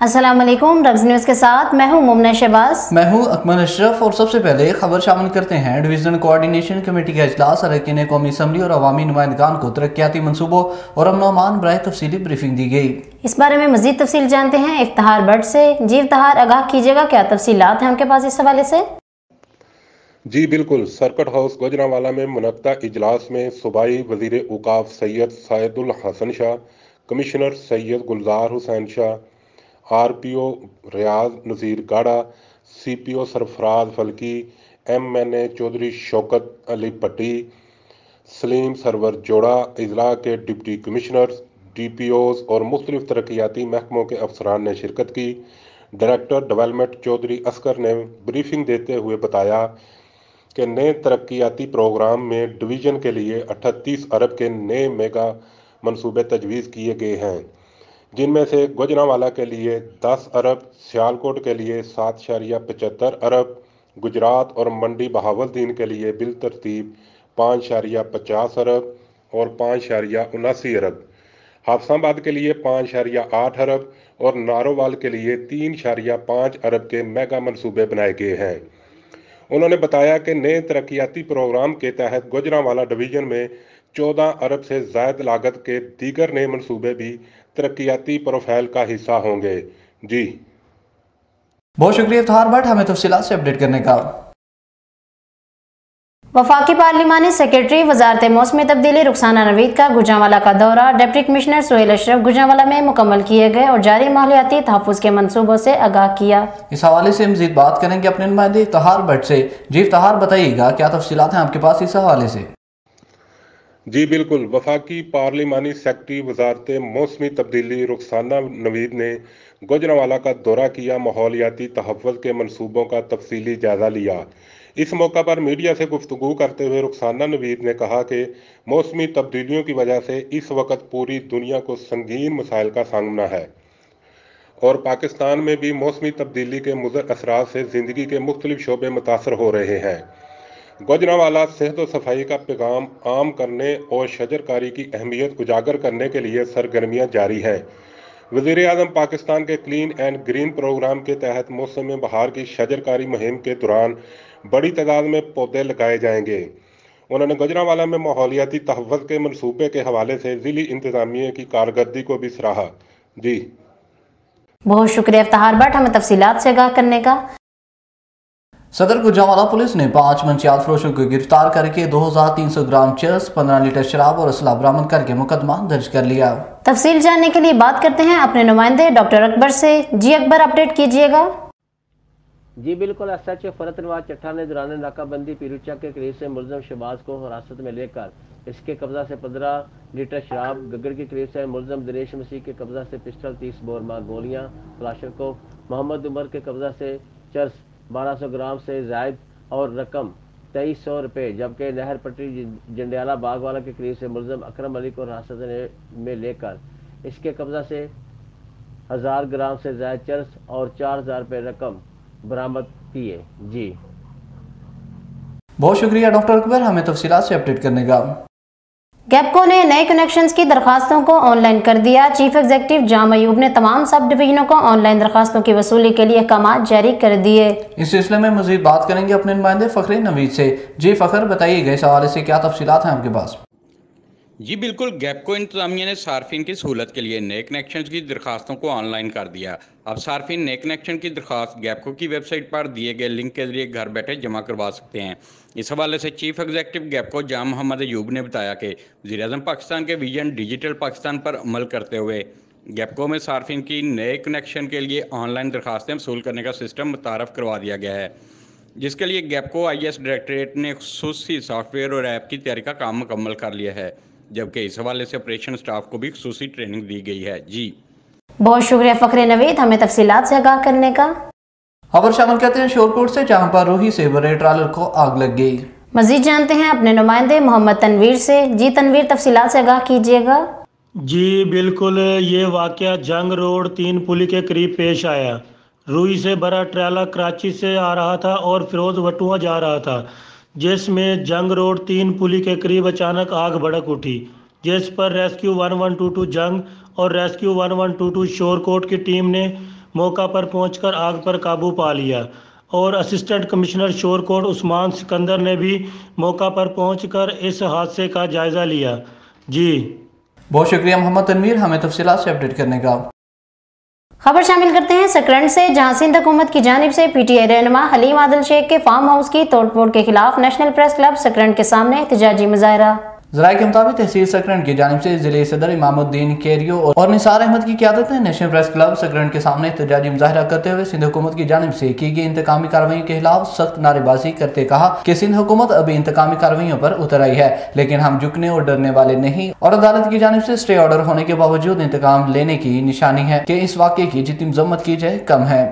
अस्सलाम वालेकुम न्यूज़ के साथ मैं हूँ मुमना शहबाज। मैं हूँ अकमल अशरफ और सबसे पहले खबर शामिल करते हैं। डिवीज़न कोऑर्डिनेशन कमेटी का अजलास अरकान कौमी असम्बली और अवामी नुमाइंदगान को तरक्याती मनसूबों और अमन अमान बर तफसीली ब्रीफिंग दी गई। इस बारे में मजीद तफसील जानते हैं इफ्तार बट से। जी इफ्तार आगाह कीजिएगा क्या तफसीत हैं उनके पास इस हवाले से? जी बिल्कुल। सर्कट हाउस गुजरावाला में मुनदा इजलास में सूबाई वज़ीर उकाफ Syed Saidul Hasan Shah commissioner Syed Gulzar Hussain Shah RPO Riaz Nazir Gara, CPO Sarfraz Falki MNA Chaudhry Shaukat Ali Patti, Saleem Sarwar जोड़ा अजला के डिप्टी कमिश्नर डीपीओज और मुख्तलिफ़ तरक्याती महकमों के अफसरान ने शिरकत की। डायरेक्टर डेवलपमेंट चौधरी असकर ने ब्रीफिंग देते हुए बताया कि नए तरक्याती प्रोग्राम में डिवीज़न के लिए अठतीस अरब के नए मेगा मनसूबे तजवीज़ किए गए हैं। जिनमें से गुजरावाला के लिए 10 अरब, सियालकोट के लिए सात शरिया पचहत्तर अरब, गुजरात और मंडी बहावलदीन के लिए बिल तरतीब पाँच शरिया पचास अरब और पाँच शरिया उनासी अरब। हाफसाबाद के लिए पाँच शरिया आठ अरब और नारोवाल के लिए तीन शरिया पाँच अरब के मेगा मनसूबे बनाए गए हैं। उन्होंने बताया कि नए तरक्याती प्रोग्राम के तहत गुजरावाला डिवीज़न में चौदह अरब से जायद लागत के दीगर नए मनसूबे भी तरक्याती प्रोफ़ाइल का हिस्सा होंगे। जी। बहुत शुक्रिया इफ्तार भट्ट हमें तफसीत से अपडेट करने का। वफाकी पार्लिमानी सेक्रेटरी वजारत मौसमी तब्दीली रुखसाना नवीद का गुजावाला का दौरा डिप्टी कमिश्नर सोहेल अशरफ गुजावाला में मुकम्मल किए गए और जारी माहौलियाती तहफ़ के मनसूबों से आगाह किया। इस हवाले से मजीद बात करेंगे अपने नुमाइंदे इफ्तार भट्ट से। जी इफ्तार बताइएगा क्या तफसीत हैं आपके पास इस हवाले से? जी बिल्कुल, वफाकी पार्लिमानी सेक्रेटरी वजारत मौसमी तब्दीली रुखसाना नवीद ने गुजरावाला का दौरा किया, माहौलियाती तहफ़ के मनसूबों का तफसीली जायज़ा लिया। इस मौका पर मीडिया से गुफ्तु करते हुए रुखसाना नवीद ने कहा कि मौसमी तब्दीलियों की वजह से इस वक्त पूरी दुनिया को संगीन मसाइल का सामना है और पाकिस्तान में भी मौसमी तब्दीली के मुजर असरा से ज़िंदगी के मुख्तलिफ़ शोबे मुतासर हो रहे हैं। गुजरावाला सेहत व सफ़ाई का पैगाम आम करने और शजरकारी की अहमियत उजागर करने के लिए सरगर्मियाँ जारी हैं। वज़ीर अजम पाकिस्तान के क्लीन एंड ग्रीन प्रोग्राम के तहत मौसम बहार की शजरकारी मुहिम के दौरान बड़ी तादाद में पौधे लगाए जाएँगे। उन्होंने गुजरावाला में माहौलियाती तहफ़ के मनसूबे के हवाले से ज़िली इंतज़ामिया की कारकर्दगी को भी सराहा जी। बहुत शुक्रिया इफ्तार भट्ट हमें तफसीत से आगाह करने का। सदर गुजरावाला पुलिस ने पाँच मंशियात फरोशों को गिरफ़्तार करके 2300 ग्राम चर्स 15 लीटर शराब और असला बरामद करके मुकदमा दर्ज कर लिया। तफसील जानने के लिए बात करते हैं अपने नुमाइंदे डॉक्टर अकबर से। जी अकबर अपडेट कीजिएगा। जी बिल्कुल। एस एच फरत नवाज़ चट्टा ने दौरान नाकाबंदी पीरूचा के करीब से मुलजम शहबाज को हिरासत में लेकर इसके कब्जा से पंद्रह लीटर शराब गगर के करीब से मुलजम दिनेश मसीह के कब्जा से पिस्टल तीस बोरमा गोलियाँ फ्लाशर को मोहम्मद उमर के कब्जा से चर्स 1200 ग्राम से जायद और रकम तेईस सौ रुपये जबकि नहर पट्टी जंडियाला बाग वाला के करीब से मुलजम अक्रम अली को हिरासत में लेकर, इसके कब्जा से हज़ार ग्राम से जायद चर्स और चार हज़ार रुपये रकम बरामद किए। जी। बहुत शुक्रिया डॉक्टर अकबर। हमें तफसीत से अपडेट करने का। गैपको ने नए कनेक्शन की दरखास्तों को ऑनलाइन कर दिया। चीफ एग्जीक्यूटिव जाम अयूब ने तमाम सब डिवीजनों को ऑनलाइन दरखास्तों की वसूली के लिए अहकाम जारी कर दिए। इस सिलसिले में मजीद बात करेंगे अपने नुमाइंदे फखरे नवीद से। जी फ़खर बताइएगा इस हवाले से क्या तफसीत हैं आपके पास? जी बिल्कुल गैपको इंतजामिया ने सार्फिन की सहूलत के लिए नए कनेक्शन की दरखास्तों को ऑनलाइन कर दिया। अब सार्फिन नए कनेक्शन की दरखास्त गैपको की वेबसाइट पर दिए गए लिंक के ज़रिए घर बैठे जमा करवा सकते हैं। इस हवाले से चीफ एग्जीक्यूटिव गैपको जाम मोहम्मद अयूब ने बताया कि वजी अजम पाकिस्तान के विजन डिजिटल पाकिस्तान पर अमल करते हुए गैपको में सार्फिन की नए कनेक्शन के लिए ऑनलाइन दरखास्तें वसूल करने का सिस्टम मुतारफ़ करवा दिया गया है। जिसके लिए गैपको आई एस डायरेक्टरेट ने खसूसी सॉफ्टवेयर और ऐप की तैयारी का काम मुकम्मल कर लिया है। जबकि इस हवाले से ऑपरेशन स्टाफ को भी खसूसी ट्रेनिंग दी गई है। जी। बहुत शुक्रिया फ़खर नवीद हमें तफसीत से आगाह करने का। खबर शामिल करते हैं शोरकोट से जहाँ पर रूही से बड़े ट्रालर को आग लग गई। मजीद जानते हैं अपने नुमाइंदे मोहम्मद तनवीर से। जी तनवीर तफसीत से आगाह कीजिएगा। जी बिल्कुल ये वाक़ जंग रोड तीन पुली के करीब पेश आया। रूई से बड़ा ट्रैला कराची से आ रहा था और फिरोज वटुआ जा रहा था। जिसमें जंग रोड तीन पुली के करीब अचानक आग भड़क उठी, जिस पर rescue one one two two Jhang और rescue one one two two Shorkot की टीम ने मौका पर पहुंचकर आग पर काबू पा लिया और असिस्टेंट कमिश्नर शोरकोट उस्मान सिकंदर ने भी मौका पर पहुंचकर इस हादसे का जायजा लिया। जी। बहुत शुक्रिया मोहम्मद तनवीर। हमें तफसीत से अपडेट करने का। खबर शामिल करते हैं सकरंड से, जहाँ सिंध हुकूमत की जानब से पीटीआई रहनुमा हलीम आदल शेख के फार्म हाउस की तोड़फोड़ के खिलाफ नेशनल प्रेस क्लब सकरंड के सामने एहतजाजी मुजाहरा। जराये के मुताबिक तहसील सकरंड की जानब से ज़िले सदर इमामुद्दीन केरियो और निसार अहमद की क्यादत ने नेशनल प्रेस क्लब सकरंड के सामने एहतजाजी मुजाहरा करते हुए सिंध हुकूमत की जानब से की गई इंतकामी कार्रवाई के खिलाफ सख्त नारेबाजी करते कहा कि सिंध हुकूमत अभी इंतकामी कार्रवाई पर उतर आई है, लेकिन हम झुकने और डरने वाले नहीं और अदालत की जानब से स्टे ऑर्डर होने के बावजूद इंतकाम लेने की निशानी है की इस वाक़े की जितनी मजम्मत की जाए कम है।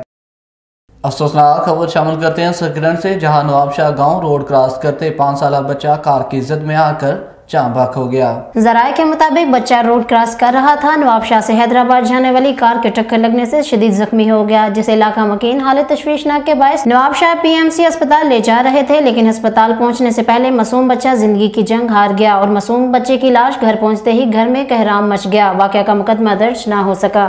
अफसोसनाक खबर शामिल करते हैं सकरंड से, जहाँ नवाबशाह गाँव रोड क्रॉस करते पाँच साल बच्चा कार की जद में आकर चांबाक हो गया। जराये के मुताबिक बच्चा रोड क्रॉस कर रहा था। नवाबशाह से हैदराबाद जाने वाली कार के टक्कर लगने से शदीद जख्मी हो गया। जिसे इलाका मकीन हालत तशवीशनाक के बायस नवाबशाह पीएमसी अस्पताल ले जा रहे थे, लेकिन अस्पताल पहुँचने से पहले मासूम बच्चा ज़िंदगी की जंग हार गया और मासूम बच्चे की लाश घर पहुँचते ही घर में कहराम मच गया। वाक़ का मुकदमा दर्ज न हो सका।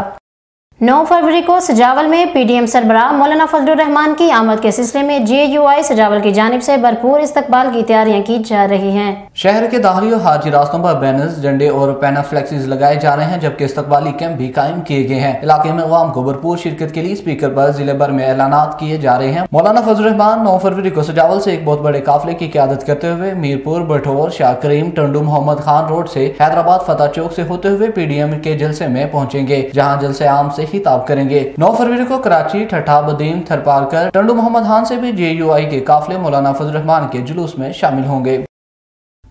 9 फरवरी को सजावल में पीडीएम सरबराह मौलाना फजलरहमान की आमद के सिलसिले में जेयूआई सजावल की जानब से भरपूर इस्तकबाल की तैयारियाँ की जा रही हैं। शहर के दाखिली और हाजी रास्तों पर बैनर्स, झंडे और पैनाफ्लेक्सिस लगाए जा रहे हैं, जबकि इस्तकबाली कैंप भी कायम किए गए हैं। इलाके में अवाम को भरपूर शिरकत के लिए स्पीकर आरोप ज़िले भर में ऐलान किए जा रहे हैं। मौलाना फजलरहमान नौ फरवरी को सजावल ऐसी एक बहुत बड़े काफिले की क्यादत करते हुए मीरपुर बठोर शाह करीम, टंडू मोहम्मद खान रोड ऐसी हैदराबाद, फतेह चौक ऐसी होते हुए पीडीएम के जलसे में पहुँचेंगे, जहाँ जलसे आम से हिताब करेंगे। नौ फरवरी को कराची ठठा बदीम थरपारकर, टंडू मोहम्मद खान से भी जे यू आई के काफिले मौलाना फजल रहमान के जुलूस में शामिल होंगे।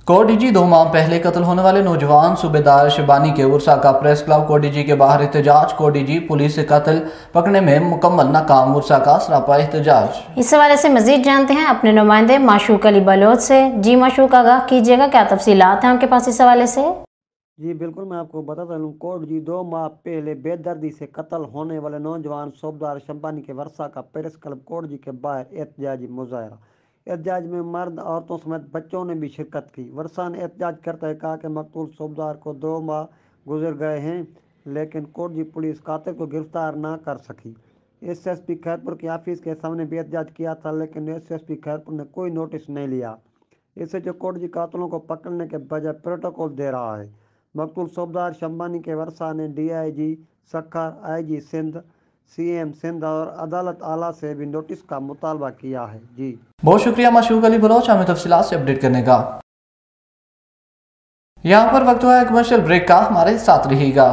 कोडीजी दो माह पहले कत्ल होने वाले नौजवान सूबेदार शिबानी के उर्सा का प्रेस क्लब, कोडीजी के बाहर एहतजाज, कोडीजी पुलिस से कत्ल पकड़ने में मुकम्मल नाकाम, उर्सा का सरापा एहतजाज। इस हवाले से मजीद जानते हैं, अपने नुमाइंदे माशूक अली बलोच से। जी माशूक आगाह कीजिएगा, क्या तफसीलात हैं उनके पास इस हवाले से? जी, बिल्कुल मैं आपको बताता हूँ, कोर्ट जी दो माह पहले बेदर्दी से कत्ल होने वाले नौजवान सोबदार शंबानी के वर्षा का प्रेस क्लब कोर्ट जी के बाहर एहतजाजी मुजाहरा। एहतजाज में मर्द, औरतों समेत बच्चों ने भी शिरकत की। वर्षा ने एहतजाज करते हुए कहा कि मकतूल सोबदार को दो माह गुजर गए हैं, लेकिन कोर्ट जी पुलिस कातिल को गिरफ़्तार ना कर सकी। एस एस पी खैरपुर के ऑफ़िस के सामने भी एहतजाज किया था, लेकिन एस एस पी खैरपुर ने कोई नोटिस नहीं लिया। इससे जो कोर्ट जी कातलों को पकड़ने के बजाय प्रोटोकॉल दे रहा है। मकतूल सोबदार, शंबानी के वर्षा ने DIG Sukkur, IG Sindh, CM Sindh और अदालत आला से भी नोटिस का मुतालबा किया है। जी। बहुत शुक्रिया मशूक अली बलोच हमें तफसीत से अपडेट करने का। यहाँ पर वक्त हुआ है कमर्शियल ब्रेक का, हमारे साथ रहेगा